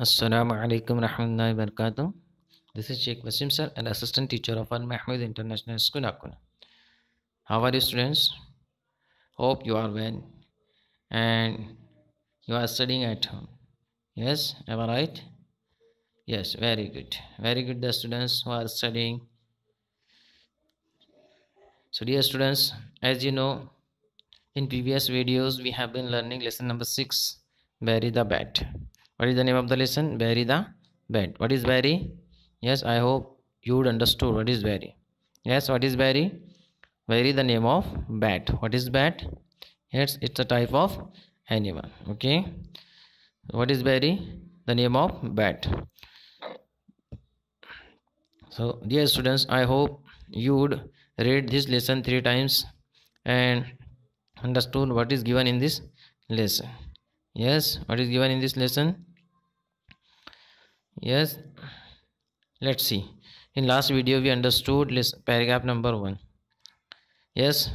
Assalamu alaikum warahmatullahi wabarakatuh. This is Sheikh Wasim sir, an assistant teacher of Al Mahmood International School, Akuna. How are you, students? Hope you are well and you are studying at home. Yes, am I right? Yes, very good. Very good, the students who are studying. So, dear students, as you know, in previous videos we have been learning lesson number 6 Barry the bat what is the name of the lesson? Barry the bat what is Barry yes i hope you would understood what is Barry yes what is Barry Barry the name of bat. What is bat? Yes it's a type of animal. Okay. What is Barry the name of bat. So dear students i hope you would read this lesson three times and understood what is given in this lesson. Yes what is given in this lesson yes. Let's see. In last video we understood paragraph number 1 yes.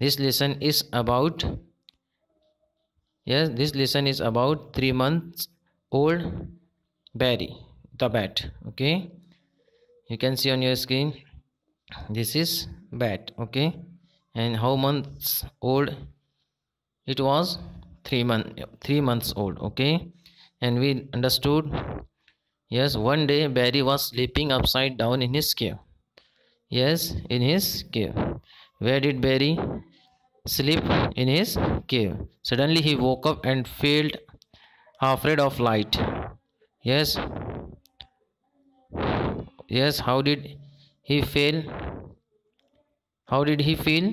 This lesson is about yes this lesson is about 3 months old berry the bat. Okay? You can see on your screen this is bat. Okay? And how months old it was? Three month three months old. Okay? And we understood yes one day barry was sleeping upside down in his cave. Yes in his cave. Where did barry sleep? In his cave. Suddenly he woke up and felt afraid of light. Yes. Yes how did he feel? How did he feel?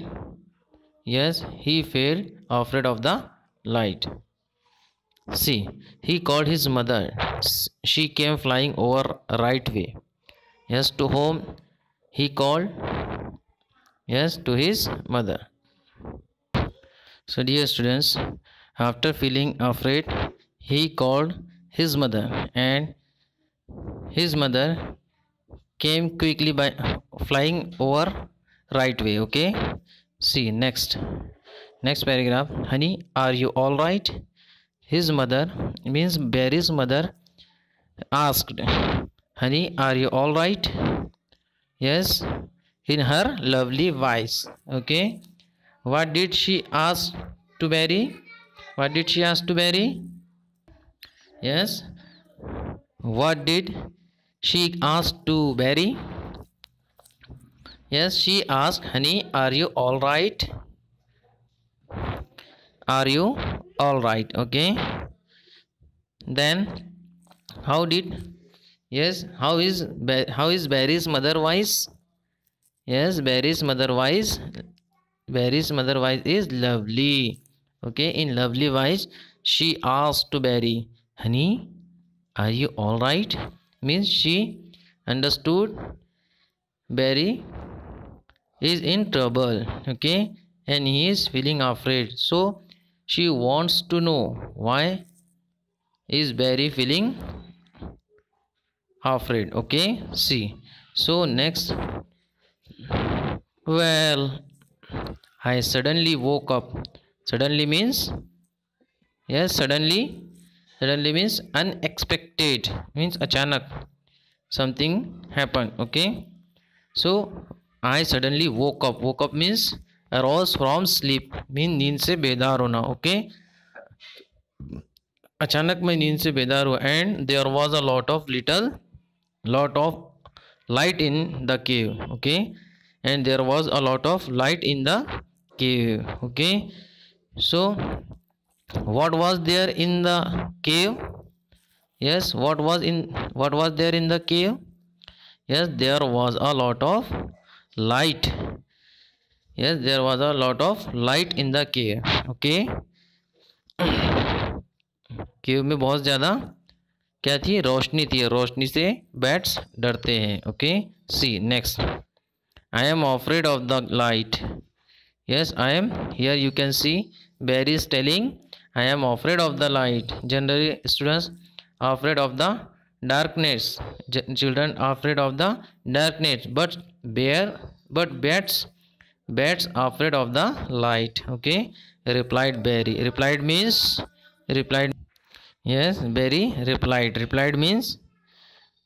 Yes he felt afraid of the light see he called his mother. She came flying over right way. Yes to whom he called? Yes to his mother. So dear students after feeling afraid he called his mother and his mother came quickly by flying over right way okay? See next. Next paragraph. Honey are you all right his mother means barry's mother asked honey are you all right? Yes in her lovely voice okay. What did she ask to barry what did she ask to barry yes. What did she ask to barry yes she asked honey are you all right? Are you all right okay. Then how did yes how is how is barry's mother wise? Yes barry's mother wise barry's mother wise is lovely okay. In lovely wise she asked to barry honey are you all right? Means she understood barry is in trouble okay and he is feeling afraid. So she wants to know why is barry feeling afraid. Okay see. So next. Well i suddenly woke up. Suddenly means? Yes suddenly. Suddenly means unexpected. Means achanak. Something happened. Okay. So i suddenly woke up. Woke up means arose from sleep. Mean नींद से बेदार होना okay अचानक मैं नींद से बेदार हुआ। And there was a lot of little lot of light in the cave okay and there was a lot of light in the cave okay so what was there in the cave yes what was in what was there in the cave yes there was a lot of light yes there was a lot of light in the cave okay cave में बहुत ज़्यादा क्या थी रोशनी थी रोशनी से bats डरते हैं okay see next I am afraid of the light i am here you can see barry is telling i am afraid of the light generally students are afraid of the darkness children are afraid of the darkness but bear but bats bats afraid of the light okay replied barry replied means replied yes berry replied replied means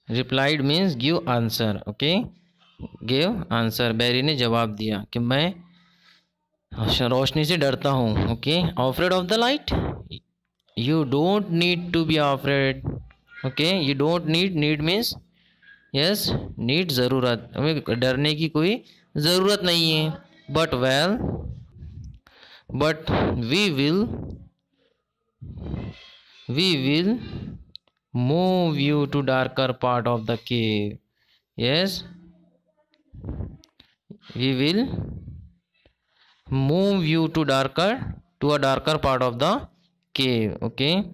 replied means give answer okay give answer berry ने जवाब दिया कि मैं रोशनी से डरता हूँ okay afraid of the light you don't need to be afraid okay you don't need need means yes need ज़रूरत हमें डरने की कोई ज़रूरत नहीं है but well but we will we will move you to darker part of the cave yes we will move you to darker to a darker part of the cave okay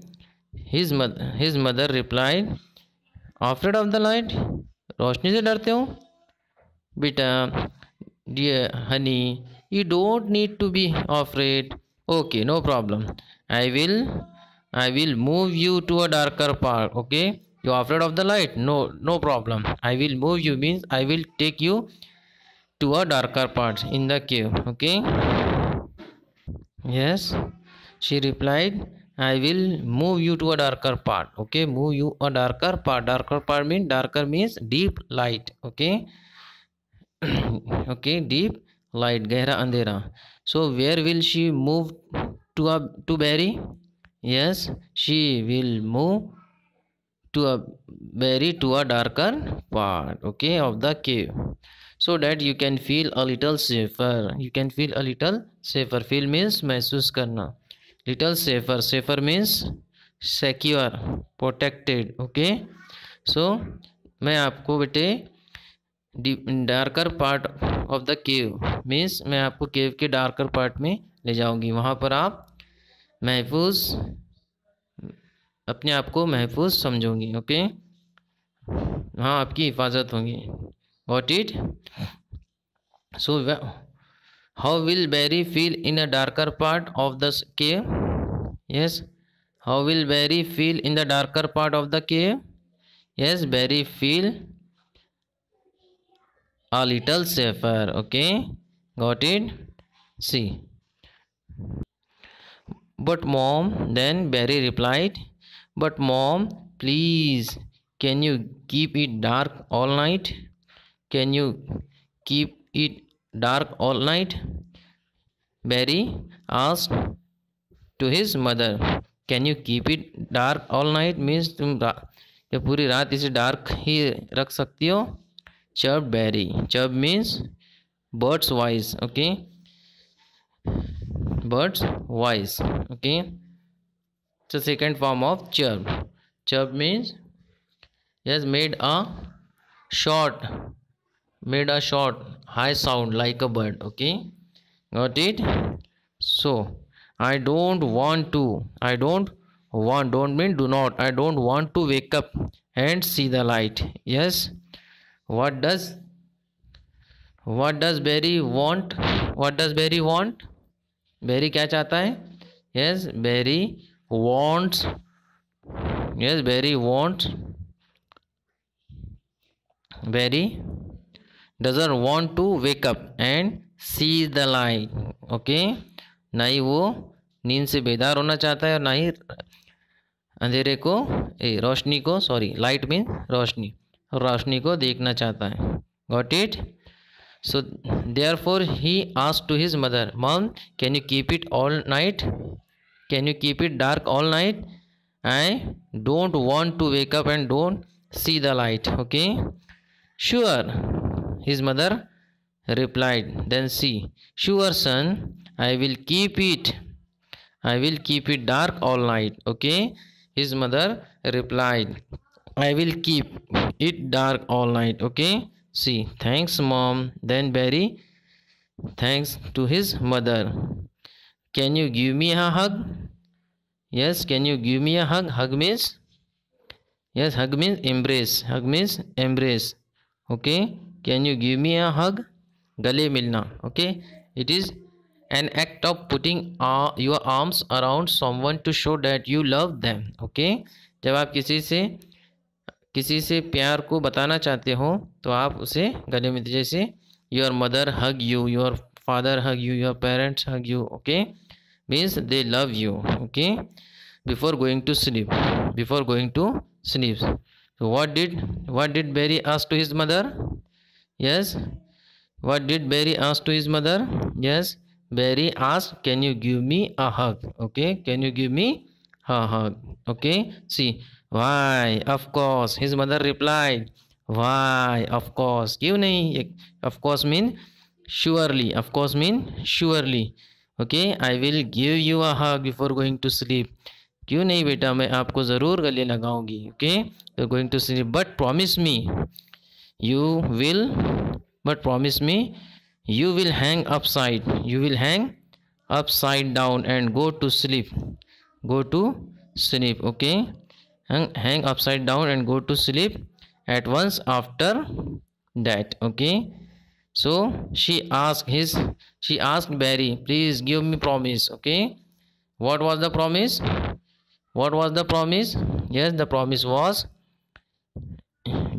his mother his mother replied afraid of the light roshni se darte ho beta dear honey you don't need to be afraid. Okay no problem. I will i will move you to a darker part okay? You are afraid of the light? No no problem. I will move you means i will take you to a darker part in the cave okay? Yes. She replied i will move you to a darker part okay? Move you a darker part. Darker part means darker means deep light okay okay deep light गहरा, अंधेरा। So where will she move to a to Barry yes she will move to a Barry to a darker part okay of the cave so that you can feel a little safer you can feel a little safer feel means महसूस करना। Little safer safer means secure protected okay so मैं आपको बेटे darker part of the cave means मैं आपको cave के darker part में ले जाऊँगी। वहाँ पर आप महफूज, अपने आप को महफूज समझोगी, ओके? वहाँ आपकी हिफाजत होगी। What it so how will Barry feel in a darker part of the cave yes how will Barry feel in the darker part of the cave yes Barry feel a little safer okay got it see but mom then berry replied but mom please can you keep it dark all night can you keep it dark all night? Barry asked to his mother. Can you keep it dark all night? Means तुम क्या पूरी रात इसे dark ही रख सकती हो chirp berry. Chirp means bird's voice okay? Bird's voice okay? It's a second form of chirp. Chirp means has made a short made a short high sound like a bird okay? Got it? So i don't want to i don't want don't mean do not i don't want to wake up and see the light. Yes? What does what does berry want what does berry want berry क्या चाहता है yes berry wants yes berry wants berry doesn't want to wake up and see the light okay ना ही वो नींद से बेदार होना चाहता है और ना ही अंधेरे को ए रोशनी को सॉरी लाइट मीन रोशनी रोशनी को देखना चाहता है। Got it so therefore he ask to his mother mom can you keep it all night can you keep it dark all night I don't want to wake up and don't see the light okay sure his mother replied. Then see. Sure, son, i will keep it. I will keep it dark all night. Okay? His mother replied. i will keep it dark all night okay see thanks mom then barry thanks to his mother can you give me a hug yes can you give me a hug hug means yes hug means embrace hug means embrace okay can you give me a hug gale milna okay it is an act of putting uh, your arms around someone to show that you love them okay जब आप किसी से किसी से प्यार को बताना चाहते हो तो आप उसे गले में जैसे your mother hug you your father hug you your parents hug you okay means they love you okay before going to sleep before going to sleep what did what did Barry ask to his mother yes what did Barry ask to his mother yes Barry ask can you give me a hug okay can you give me hug okay see why of course his mother replied why of course क्यों नहीं of course mean surely of course mean surely okay I will give you hug before going to sleep क्यों नहीं बेटा? मैं आपको ज़रूर गले लगाऊँगी okay going to sleep but promise me you will but promise me you will hang upside you will hang upside down and go to sleep go to sleep okay hang, hang upside down and go to sleep at once after that okay so she asked his she asked barry please give me promise okay what was the promise what was the promise yes the promise was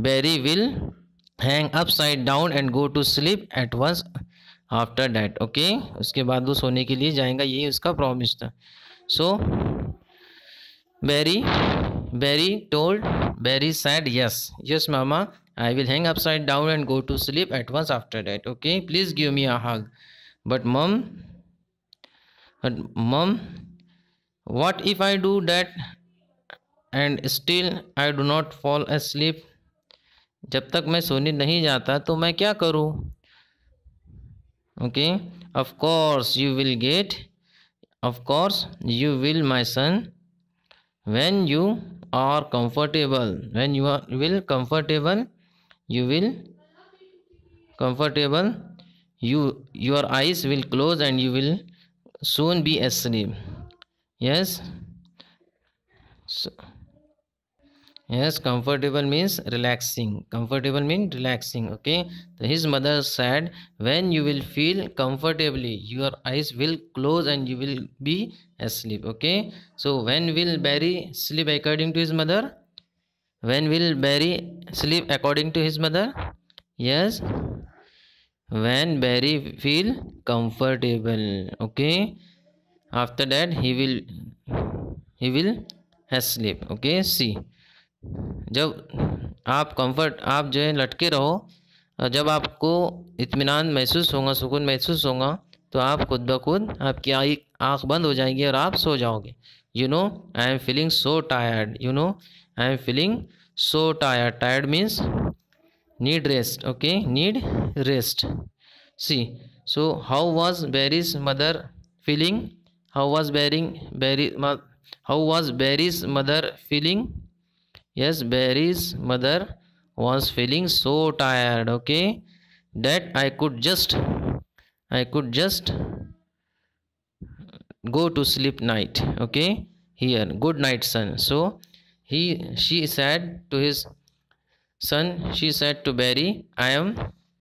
barry will hang upside down and go to sleep at once after that okay उसके बाद वो सोने के लिए जाएगा यही उसका promise था so Barry Barry told Barry said yes yes mama I will hang upside down and go to sleep at once after that okay please give me a hug but mum but mum if I do that and still I do not not fall asleep? जब तक मैं सोने नहीं जाता तो मैं क्या करूँ? Okay of course you will get of course you will my son when you are comfortable. When you are will comfortable you will comfortable. You your eyes will close and you will soon be asleep. Yes? So, yes comfortable means relaxing. Comfortable means relaxing okay? So his mother said when you will feel comfortably your eyes will close and you will be asleep okay? So when will barry sleep according to his mother? When will barry sleep according to his mother? Yes. When barry feel comfortable okay? After that he will he will asleep okay? See जब आप comfort आप जो है लटके रहो जब आपको इत्मीनान महसूस होगा, सुकून महसूस होगा तो आप खुद ब खुद आपकी आई, आँख बंद हो जाएगी और आप सो जाओगे। You know I am feeling so tired you know I am feeling so tired tired means need rest okay need rest see so how was Barry's mother feeling how was bearing Barry how was Barry's mother feeling yes barry's mother was feeling so tired okay that i could just i could just go to sleep night okay here. Good night son. So he she said to his son she said to barry i am